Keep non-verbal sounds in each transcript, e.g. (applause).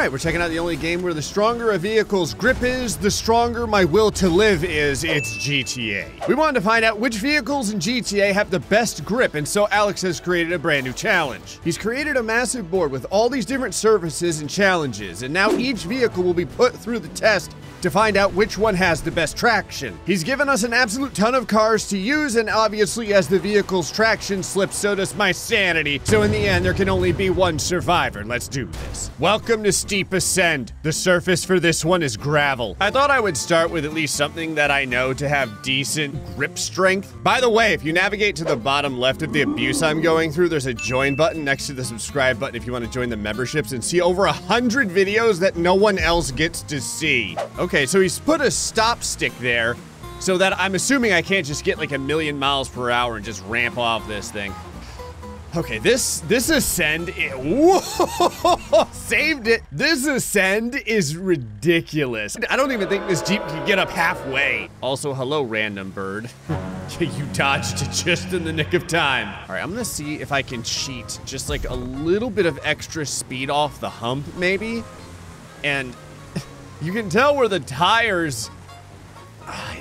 right, we're checking out the only game where the stronger a vehicle's grip is, the stronger my will to live is. It's GTA. We wanted to find out which vehicles in GTA have the best grip, and so Alex has created a brand new challenge. He's created a massive board with all these different services and challenges, and now each vehicle will be put through the test to find out which one has the best traction. He's given us an absolute ton of cars to use, and obviously, as the vehicle's traction slips, so does my sanity. So, in the end, there can only be one survivor. Let's do this. Welcome to Steep Ascend. The surface for this one is gravel. I thought I would start with at least something that I know to have decent grip strength. By the way, if you navigate to the bottom left of the abuse I'm going through, there's a join button next to the subscribe button if you want to join the memberships and see over a hundred videos that no one else gets to see. Okay, so he's put a stop stick there so that I'm assuming I can't just get like a million miles per hour and just ramp off this thing. Okay, this this ascend, it, (laughs) saved it. This ascend is ridiculous. I don't even think this Jeep can get up halfway. Also, hello, random bird. (laughs) you dodged it just in the nick of time. All right, I'm gonna see if I can cheat just like a little bit of extra speed off the hump, maybe. And you can tell where the tires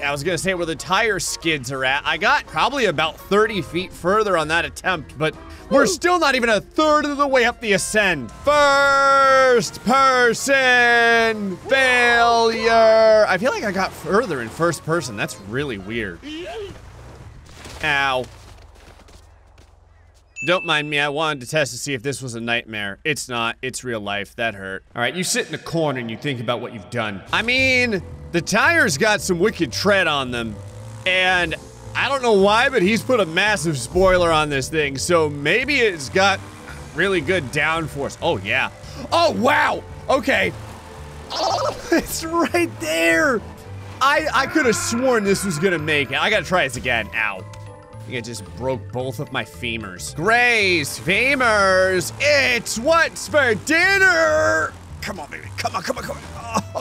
I was gonna say where the tire skids are at. I got probably about 30 feet further on that attempt, but we're still not even a third of the way up the ascend. First person failure. I feel like I got further in first person. That's really weird. Ow. Don't mind me, I wanted to test to see if this was a nightmare. It's not, it's real life, that hurt. All right, you sit in the corner and you think about what you've done. I mean, the tires got some wicked tread on them, and I don't know why, but he's put a massive spoiler on this thing, so maybe it's got really good downforce. Oh, yeah. Oh, wow! Okay. Oh, (laughs) it's right there! I, I could have sworn this was gonna make it. I gotta try this again. Ow. I think I just broke both of my femurs. Grace, femurs, it's what's for dinner! Come on, baby. Come on, come on, come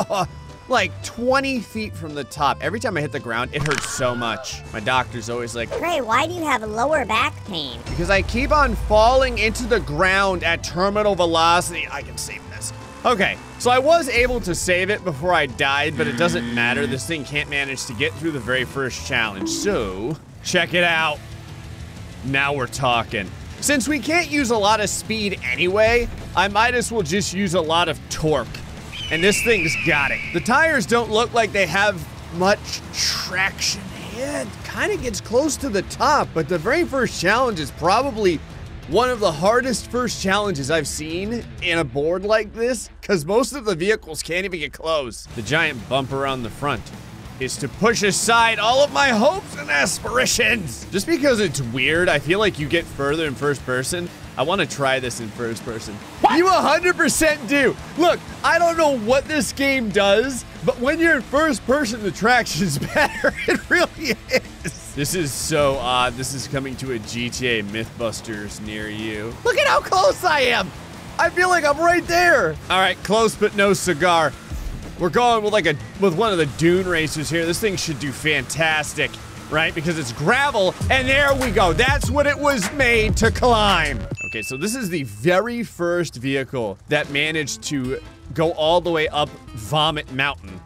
on. (laughs) like 20 feet from the top. Every time I hit the ground, it hurts so much. My doctor's always like, Gray, why do you have lower back pain? because I keep on falling into the ground at terminal velocity. I can save this. Okay, so I was able to save it before I died, but it doesn't matter. This thing can't manage to get through the very first challenge. So, check it out. Now we're talking. Since we can't use a lot of speed anyway, I might as well just use a lot of torque. And this thing's got it. The tires don't look like they have much traction. It kind of gets close to the top, but the very first challenge is probably one of the hardest first challenges I've seen in a board like this, because most of the vehicles can't even get close. The giant bumper on the front is to push aside all of my hopes and aspirations. Just because it's weird, I feel like you get further in first person. I want to try this in first person. You 100% do. Look, I don't know what this game does, but when you're in first person, the traction's (laughs) better. It really is. This is so odd. This is coming to a GTA Mythbusters near you. Look at how close I am. I feel like I'm right there. All right, close but no cigar. We're going with like a with one of the dune racers here. This thing should do fantastic, right? Because it's gravel, and there we go. That's what it was made to climb. Okay, so this is the very first vehicle that managed to go all the way up Vomit Mountain.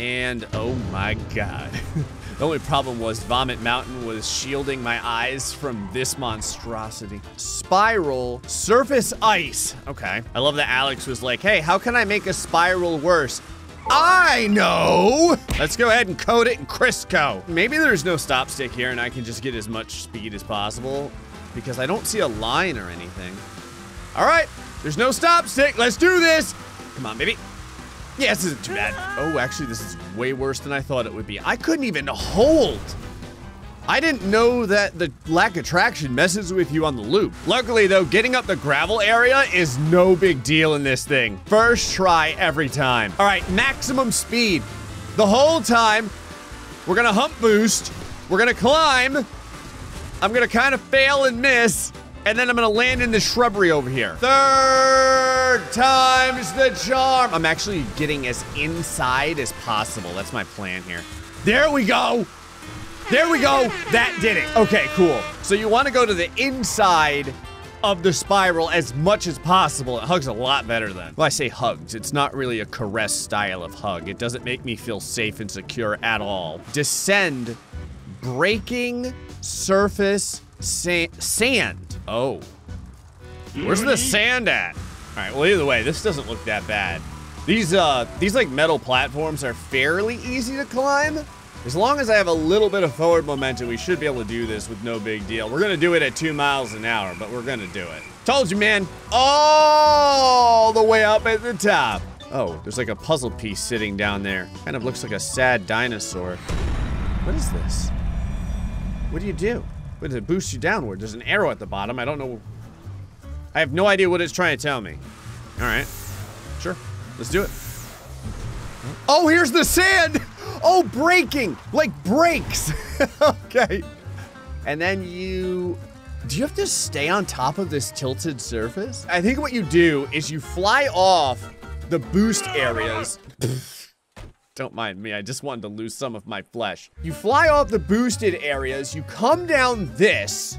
And oh my god. (laughs) The only problem was Vomit Mountain was shielding my eyes from this monstrosity. Spiral, surface ice. Okay. I love that Alex was like, hey, how can I make a spiral worse? I know! Let's go ahead and coat it in Crisco. Maybe there's no stop stick here and I can just get as much speed as possible because I don't see a line or anything. All right, there's no stop stick. Let's do this. Come on, baby. Yeah, this isn't too bad. (laughs) Oh, actually, this is way worse than I thought it would be. I couldn't even hold. I didn't know that the lack of traction messes with you on the loop. Luckily, though, getting up the gravel area is no big deal in this thing. First try every time. All right, maximum speed. The whole time, we're gonna hump boost. We're gonna climb. I'm gonna kind of fail and miss. And then I'm gonna land in the shrubbery over here. Third time's the charm. I'm actually getting as inside as possible. That's my plan here. There we go. There we go. That did it. Okay, cool. So you want to go to the inside of the spiral as much as possible. It hugs a lot better then. Well, I say hugs. It's not really a caress style of hug. It doesn't make me feel safe and secure at all. Descend, breaking surface sa sand. Oh. Where's the sand at? All right, well, either way, this doesn't look that bad. These, uh, these like metal platforms are fairly easy to climb. As long as I have a little bit of forward momentum, we should be able to do this with no big deal. We're gonna do it at two miles an hour, but we're gonna do it. Told you, man. All the way up at the top. Oh, there's like a puzzle piece sitting down there. Kind of looks like a sad dinosaur. What is this? What do you do? What does it boost you downward? There's an arrow at the bottom. I don't know. I have no idea what it's trying to tell me. All right. Sure. Let's do it. Oh, here's the sand! (laughs) Oh, breaking! Like brakes! (laughs) okay. And then you... Do you have to stay on top of this tilted surface? I think what you do is you fly off the boost areas. (laughs) Don't mind me, I just wanted to lose some of my flesh. You fly off the boosted areas, you come down this,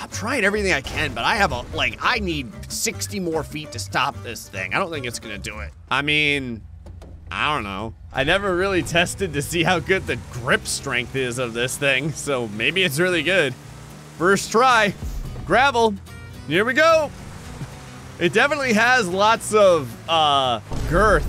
I'm trying everything I can, but I have a, like, I need 60 more feet to stop this thing. I don't think it's gonna do it. I mean, I don't know. I never really tested to see how good the grip strength is of this thing, so maybe it's really good. First try, gravel, here we go. It definitely has lots of, uh, girth.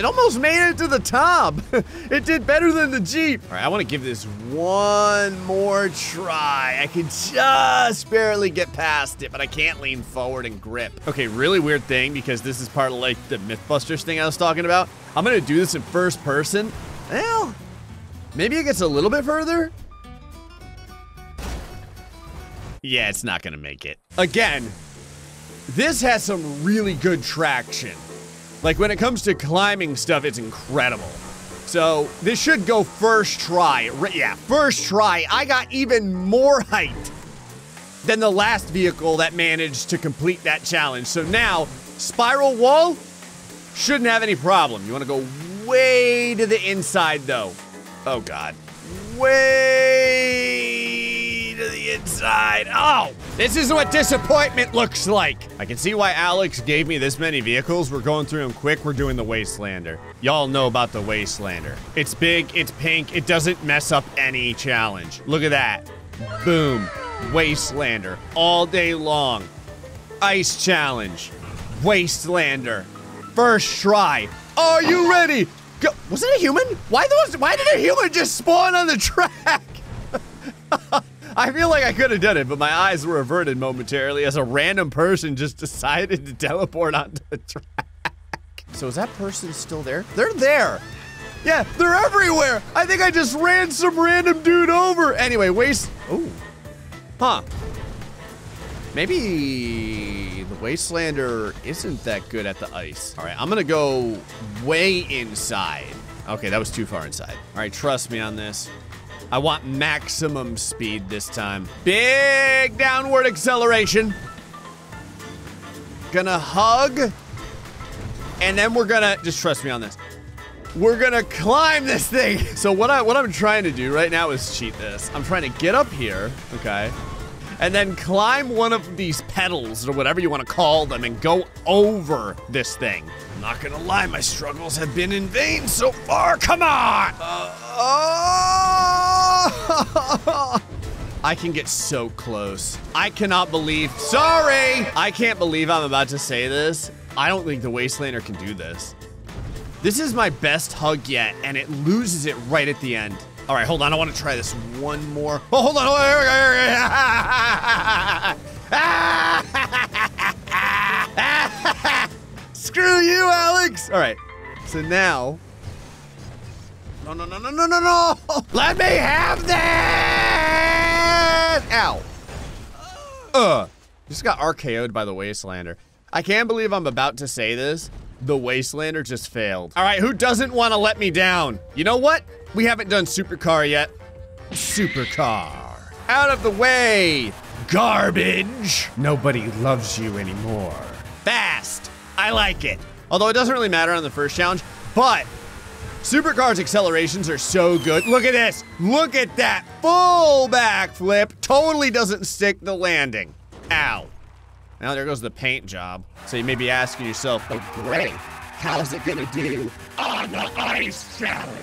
It almost made it to the top. (laughs) it did better than the Jeep. All right, I want to give this one more try. I can just barely get past it, but I can't lean forward and grip. Okay, really weird thing because this is part of like the Mythbusters thing I was talking about. I'm gonna do this in first person. Well, maybe it gets a little bit further. Yeah, it's not gonna make it. Again, this has some really good traction. Like when it comes to climbing stuff, it's incredible. So this should go first try. Yeah, first try. I got even more height than the last vehicle that managed to complete that challenge. So now, spiral wall shouldn't have any problem. You want to go way to the inside though. Oh God. Way to the inside. Oh, this is what disappointment looks like. I can see why Alex gave me this many vehicles. We're going through them quick. We're doing the Wastelander. Y'all know about the Wastelander. It's big, it's pink, it doesn't mess up any challenge. Look at that. Boom. Wastelander. All day long. Ice challenge. Wastelander. First try. Are you ready? Go. Was it a human? Why those? Why did a human just spawn on the (laughs) track? I feel like I could have done it, but my eyes were averted momentarily as a random person just decided to teleport onto the track. So is that person still there? They're there. Yeah, they're everywhere. I think I just ran some random dude over. Anyway, waste. Oh, huh. Maybe the Wastelander isn't that good at the ice. All right, I'm gonna go way inside. Okay, that was too far inside. All right, trust me on this. I want maximum speed this time. Big downward acceleration. Gonna hug. And then we're gonna, just trust me on this. We're gonna climb this thing. (laughs) So what I what I'm trying to do right now is cheat this. I'm trying to get up here, okay? And then climb one of these pedals or whatever you want to call them and go over this thing. I'm not gonna lie, my struggles have been in vain so far. Come on! Uh, oh! (laughs) I can get so close. I cannot believe. Sorry! I can't believe I'm about to say this. I don't think the Wastelander can do this. This is my best hug yet, and it loses it right at the end. All right, hold on. I want to try this one more. Oh, hold on. Hold (laughs) on. Screw you, Alex. All right. So now. No, no, no, no, no, no, no. Let me have that. Ow. Ugh. Just got RKO'd by the Wastelander. I can't believe I'm about to say this, The Wastelander just failed. All right, who doesn't want to let me down? You know what? We haven't done Supercar yet. Supercar. Out of the way. Garbage. Nobody loves you anymore. Fast. I like it. Although it doesn't really matter on the first challenge, but Supercar's accelerations are so good. Look at this. Look at that. Full backflip. Totally doesn't stick the landing. Ow. Now there goes the paint job. So you may be asking yourself, Oh, great. How's it gonna do on the ice challenge?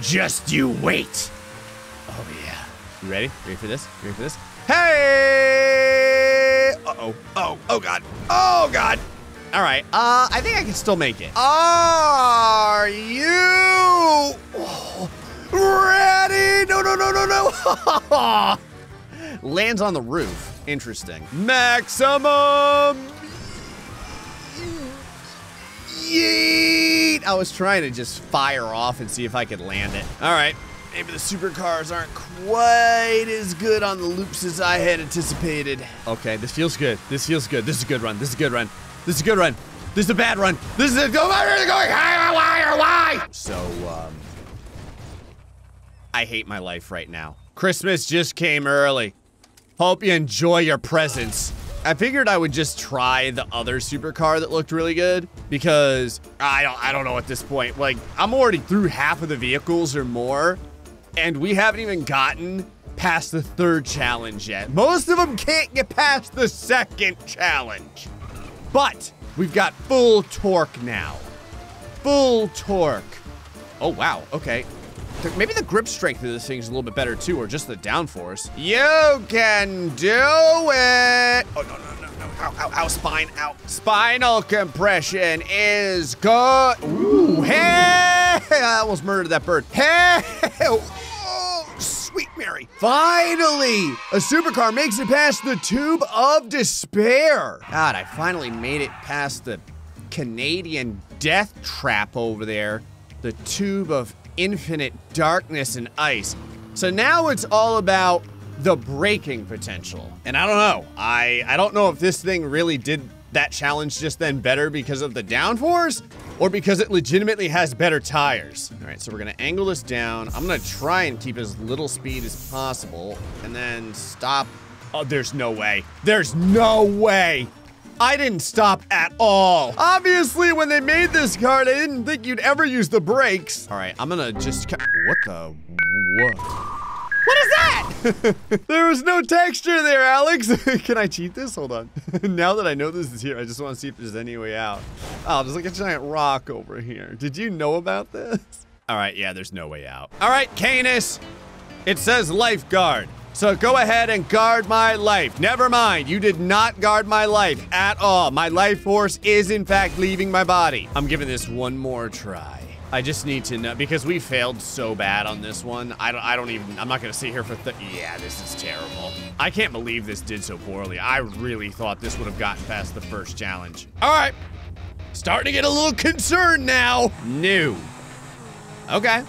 just you wait. Oh yeah. You ready? Ready for this? Ready for this? Hey! Uh-oh. Oh, oh god. Oh god. All right. Uh, I think I can still make it. Are you ready? No, no, no, no, no. (laughs) Lands on the roof. Interesting. Maximum Yeet! I was trying to just fire off and see if I could land it. All right. Maybe the supercars aren't quite as good on the loops as I had anticipated. Okay, this feels good. This feels good. This is a good run. This is a good run. This is a good run. This is a bad run. This is a. Why are going higher? Why? So, um, I hate my life right now. Christmas just came early. Hope you enjoy your presents. I figured I would just try the other supercar that looked really good because I don't I don't know at this point. Like I'm already through half of the vehicles or more and we haven't even gotten past the third challenge yet. Most of them can't get past the second challenge. But we've got full torque now. Full torque. Oh wow, okay. Maybe the grip strength of this thing is a little bit better too, or just the downforce. You can do it! Oh, no, no, no, no. Ow, ow, ow, spine, ow. Spinal compression is good. Ooh, hey! I almost murdered that bird. Hey! Sweet Mary. Finally! A supercar makes it past the tube of despair. God, I finally made it past the Canadian death trap over there. The tube of infinite darkness and ice. So now it's all about the braking potential. And I don't know. I I don't know if this thing really did that challenge just then better because of the downforce or because it legitimately has better tires. All right, so we're gonna angle this down. I'm gonna try and keep as little speed as possible and then stop. Oh, there's no way. There's no way. I didn't stop at all. Obviously, when they made this car, they didn't think you'd ever use the brakes. All right, I'm gonna just. What the? What? What is that? (laughs) there was no texture there, Alex. (laughs) Can I cheat this? Hold on. (laughs) now that I know this is here, I just want to see if there's any way out. Oh, there's like a giant rock over here. Did you know about this? All right, yeah, there's no way out. All right, Canis. It says lifeguard. So go ahead and guard my life. Never mind, you did not guard my life at all. My life force is in fact leaving my body. I'm giving this one more try. I just need to know because we failed so bad on this one. I don't I don't even I'm not going to sit here for Yeah, this is terrible. I can't believe this did so poorly. I really thought this would have gotten past the first challenge. All right. Starting to get a little concerned now. New. Okay.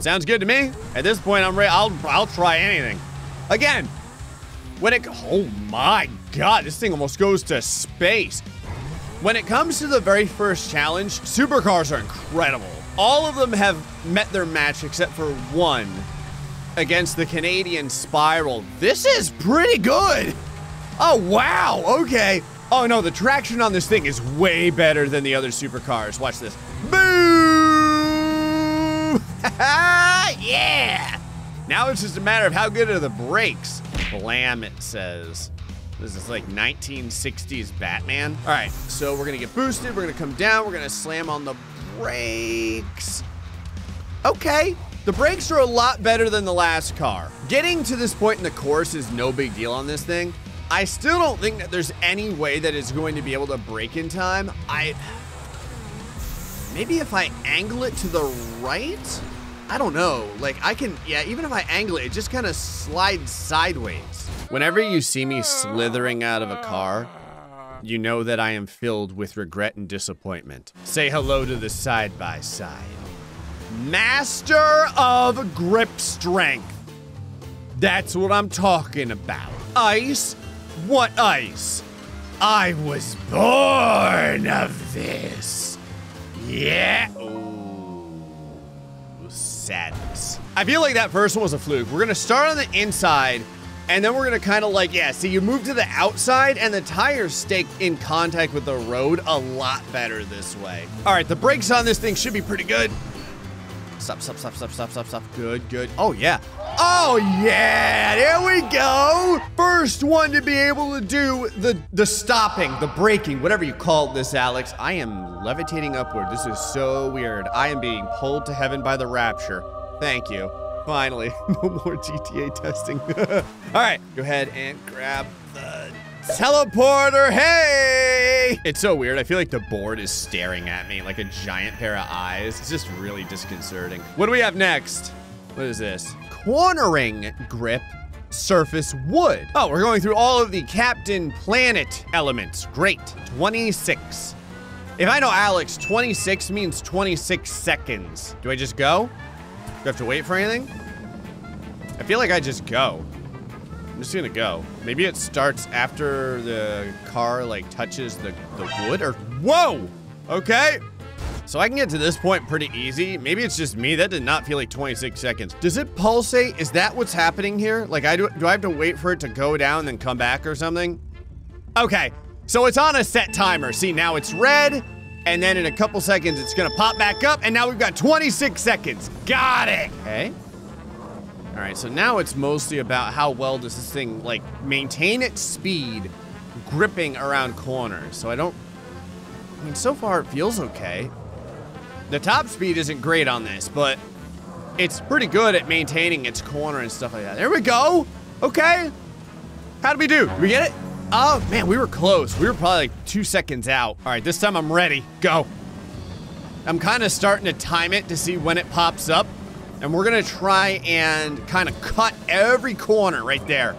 Sounds good to me. At this point, I'm ready. I'll I'll try anything. Again, when it oh my god, this thing almost goes to space. When it comes to the very first challenge, supercars are incredible. All of them have met their match except for one against the Canadian Spiral. This is pretty good. Oh wow, okay. Oh no, the traction on this thing is way better than the other supercars. Watch this. Boom! (laughs) yeah! Now it's just a matter of how good are the brakes. Blam, it says. This is like 1960s Batman. All right, so we're gonna get boosted. We're gonna come down. We're gonna slam on the brakes. Okay, the brakes are a lot better than the last car. Getting to this point in the course is no big deal on this thing. I still don't think that there's any way that it's going to be able to brake in time. I maybe if I angle it to the right. I don't know. Like I can, yeah. Even if I angle it, it just kind of slides sideways. Whenever you see me slithering out of a car, you know that I am filled with regret and disappointment. Say hello to the side by side. Master of grip strength. That's what I'm talking about. Ice? What ice? I was born of this. Yeah. Ooh, sadness. I feel like that first one was a fluke. We're gonna start on the inside, and then we're gonna kind of like, yeah, see, you move to the outside, and the tires stay in contact with the road a lot better this way. All right, the brakes on this thing should be pretty good. Stop, stop, stop, stop, stop, stop, stop. Good, good. Oh, yeah. Oh, yeah. There we go. First one to be able to do the, the stopping, the braking, whatever you call this, Alex. I am levitating upward. This is so weird. I am being pulled to heaven by the rapture. Thank you. Finally, (laughs) no more GTA testing. (laughs) All right, go ahead and grab the teleporter. Hey! It's so weird. I feel like the board is staring at me like a giant pair of eyes. It's just really disconcerting. What do we have next? What is this? Cornering grip surface wood. Oh, we're going through all of the Captain Planet elements. Great. 26. If I know Alex, 26 means 26 seconds. Do I just go? I have to wait for anything? I feel like I just go. I'm just gonna go. Maybe it starts after the car like touches the, the wood or whoa! Okay. So I can get to this point pretty easy. Maybe it's just me. That did not feel like 26 seconds. Does it pulsate? Is that what's happening here? Like I do do I have to wait for it to go down and then come back or something? Okay. So it's on a set timer. See, now it's red, and then in a couple seconds it's gonna pop back up, and now we've got 26 seconds. Got it. Okay. All right, so now it's mostly about how well does this thing like maintain its speed gripping around corners. So I don't, I mean, so far it feels okay. The top speed isn't great on this, but it's pretty good at maintaining its corner and stuff like that. There we go. Okay. How did we do? Did we get it? Oh, man, we were close. We were probably like two seconds out. All right, this time I'm ready. Go. I'm kind of starting to time it to see when it pops up. And we're gonna try and kind of cut every corner right there.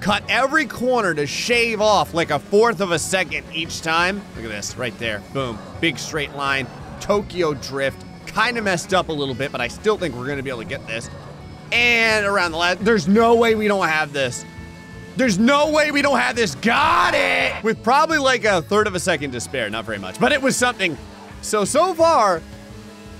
Cut every corner to shave off like a fourth of a second each time. Look at this right there. Boom. Big straight line. Tokyo drift. Kind of messed up a little bit, but I still think we're gonna be able to get this. And around the last, there's no way we don't have this. There's no way we don't have this. Got it! With probably like a third of a second to spare. Not very much, but it was something. So, so far,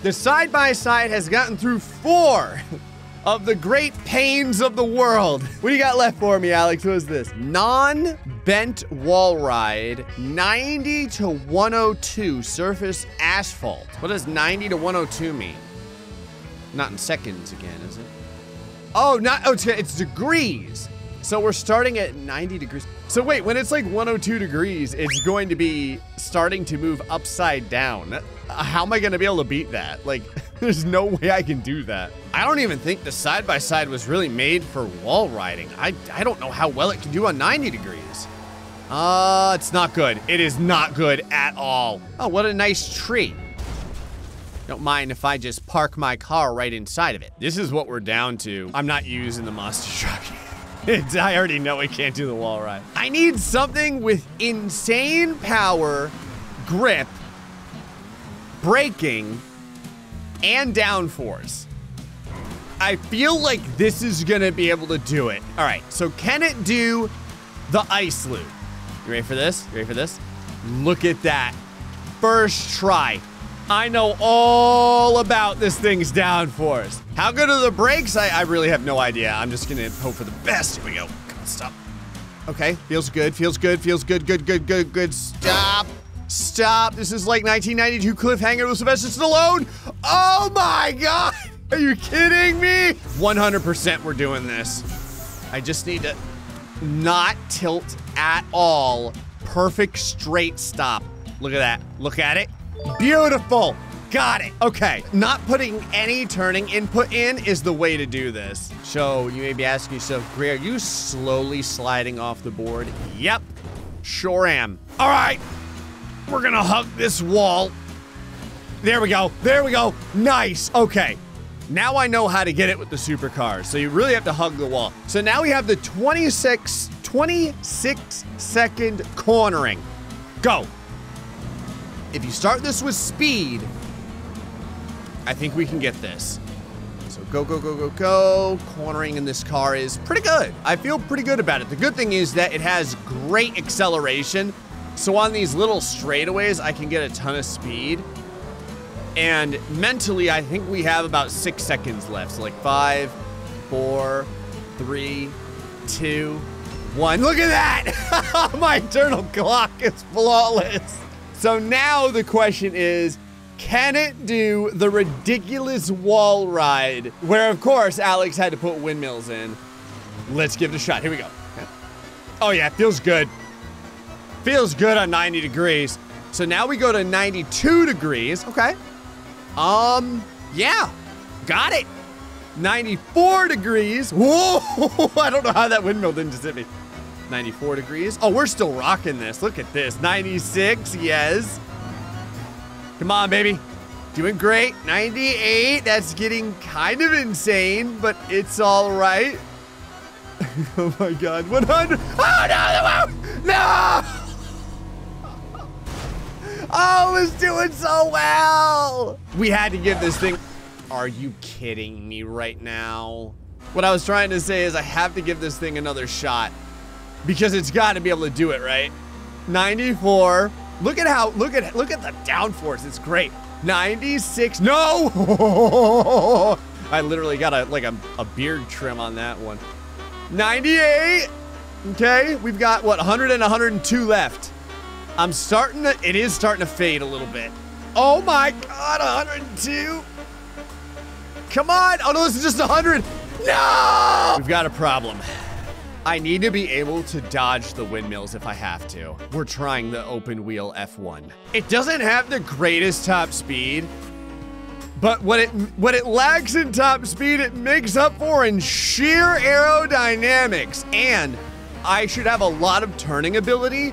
the side by side has gotten through four (laughs) of the great pains of the world. (laughs) What do you got left for me, Alex? What is this? Non bent wall ride, 90 to 102 surface asphalt. What does 90 to 102 mean? Not in seconds again, is it? Oh, not, oh, it's, it's degrees. So we're starting at 90 degrees. So wait, when it's like 102 degrees, it's going to be starting to move upside down. How am I going to be able to beat that? Like, (laughs) there's no way I can do that. I don't even think the side-by-side was really made for wall riding. I, I don't know how well it can do on 90 degrees. Uh, it's not good. It is not good at all. Oh, what a nice tree. Don't mind if I just park my car right inside of it. This is what we're down to. I'm not using the monster truck. (laughs) (laughs) I already know we can't do the wall ride. I need something with insane power, grip, braking, and downforce. I feel like this is gonna be able to do it. All right, so can it do the ice loop? You ready for this? You ready for this? Look at that. First try. I know all about this thing's downforce. How good are the brakes? I, I really have no idea. I'm just gonna hope for the best. Here we go. Come on, stop. Okay, feels good, feels good, feels good, good, good, good, good. Stop. Stop. This is like 1992 cliffhanger with Sylvester Stallone. Oh my god! (laughs) Are you kidding me? 100% we're doing this. I just need to not tilt at all. Perfect straight stop. Look at that. Look at it. Beautiful. Got it. Okay. Not putting any turning input in is the way to do this. So you may be asking yourself, Gray, are you slowly sliding off the board? Yep. Sure am. All right. We're gonna hug this wall. There we go. There we go. Nice. Okay. Now I know how to get it with the supercars. So you really have to hug the wall. So now we have the 26, 26 second cornering. Go. If you start this with speed, I think we can get this. So go, go, go, go, go. Cornering in this car is pretty good. I feel pretty good about it. The good thing is that it has great acceleration. So on these little straightaways, I can get a ton of speed. And mentally, I think we have about six seconds left. So like five, four, three, two, one. Look at that! (laughs) My eternal clock is flawless. So now the question is, can it do the ridiculous wall ride? Where, of course, Alex had to put windmills in. Let's give it a shot. Here we go. Oh, yeah, feels good. Feels good on 90 degrees. So now we go to 92 degrees. Okay. Um, yeah, got it. 94 degrees. Whoa, (laughs) I don't know how that windmill didn't just hit me. 94 degrees. Oh, we're still rocking this. Look at this. 96, yes. Come on, baby. Doing great. 98. That's getting kind of insane, but it's all right. (laughs) oh my God. 100. Oh no! No! (laughs) Oh, it was doing so well. We had to give this thing. Are you kidding me right now? What I was trying to say is I have to give this thing another shot because it's got to be able to do it, right? 94. Look at how look at look at the downforce. It's great. 96. No! (laughs) I literally got a like a, a beard trim on that one. 98. Okay, we've got what 100 and 102 left. I'm starting to it is starting to fade a little bit. Oh my god, 102. Come on. Oh no, this is just 100. No! We've got a problem. I need to be able to dodge the windmills if I have to. We're trying the open wheel F1. It doesn't have the greatest top speed, but what it what it lacks in top speed, it makes up for in sheer aerodynamics. And I should have a lot of turning ability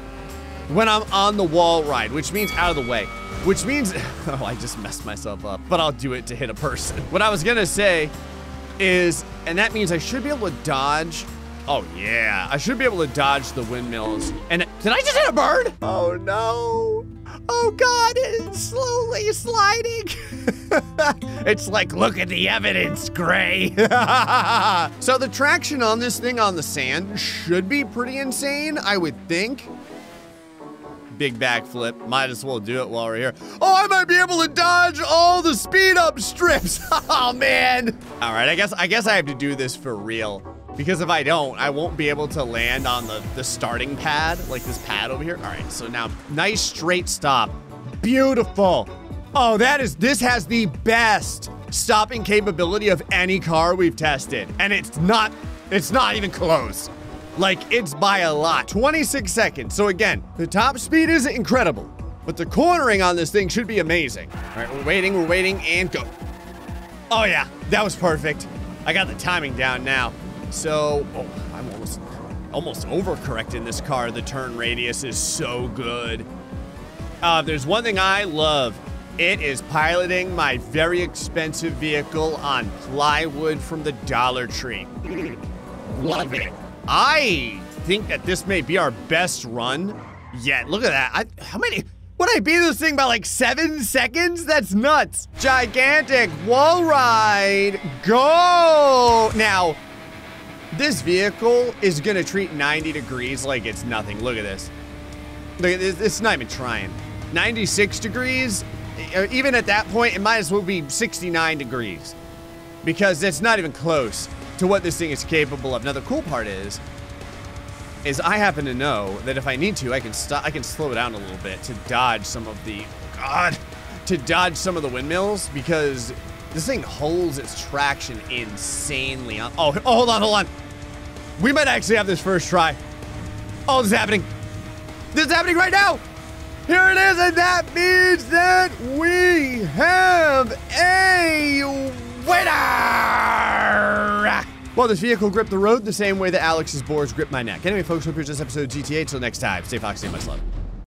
when I'm on the wall ride, which means out of the way. Which means, (laughs) oh, I just messed myself up, but I'll do it to hit a person. What I was gonna say is, and that means I should be able to dodge Oh, yeah. I should be able to dodge the windmills. And did I just hit a bird? Oh, no. Oh, God, it's slowly sliding. (laughs) it's like, look at the evidence, Gray. (laughs) so the traction on this thing on the sand should be pretty insane, I would think. Big backflip. Might as well do it while we're here. Oh, I might be able to dodge all the speed up strips. (laughs) oh, man. All right, I guess I guess I have to do this for real. Because if I don't, I won't be able to land on the, the starting pad, like this pad over here. All right, so now nice straight stop. Beautiful. Oh, that is, this has the best stopping capability of any car we've tested. And it's not, it's not even close. Like, it's by a lot. 26 seconds. So again, the top speed is incredible, but the cornering on this thing should be amazing. All right, we're waiting, we're waiting, and go. Oh yeah, that was perfect. I got the timing down now. So, oh, I'm almost, almost overcorrecting this car. The turn radius is so good. Uh, there's one thing I love. It is piloting my very expensive vehicle on plywood from the Dollar Tree. (laughs) Love it. I think that this may be our best run yet. Look at that. I, how many? Would I beat this thing by like seven seconds? That's nuts. Gigantic wall ride. Go. Now, this vehicle is gonna treat 90 degrees like it's nothing. Look at this. Look at this, it's not even trying. 96 degrees, uh, even at that point, it might as well be 69 degrees. Because it's not even close to what this thing is capable of. Now the cool part is, is I happen to know that if I need to, I can stop, I can slow it down a little bit to dodge some of the, God, to dodge some of the windmills because this thing holds its traction insanely. On, oh, oh, hold on, hold on. We might actually have this first try. Oh, this is happening. This is happening right now. Here it is, and that means that we have a winner. Well, this vehicle gripped the road the same way that Alex's boars gripped my neck. Anyway, folks, hope you enjoyed this episode of GTA. Until next time, stay foxy and much love.